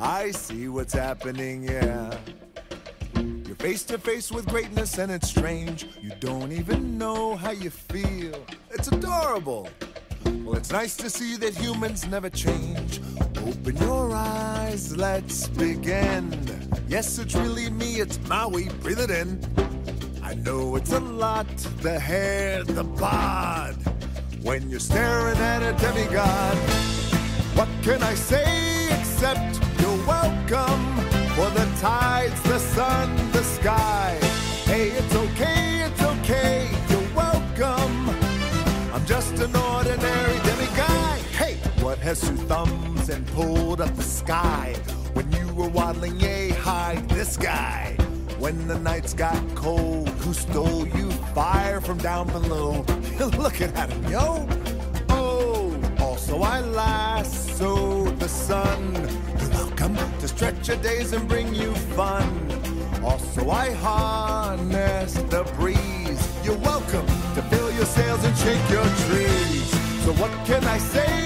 I see what's happening, yeah. You're face to face with greatness and it's strange. You don't even know how you feel. It's adorable. Well, it's nice to see that humans never change. Open your eyes, let's begin. Yes, it's really me, it's Maui, breathe it in. I know it's a lot, the hair, the bod. When you're staring at a demigod, what can I say except Hey, it's okay, it's okay, you're welcome. I'm just an ordinary demiguy. Hey, what has two thumbs and pulled up the sky? When you were waddling yay high, this guy. When the nights got cold, who stole you fire from down below? Looking at him, yo. Oh, also I lassoed the sun. You're welcome to stretch your days and bring you fun. Also I harness the breeze. You're welcome to fill your sails and shake your trees. So what can I say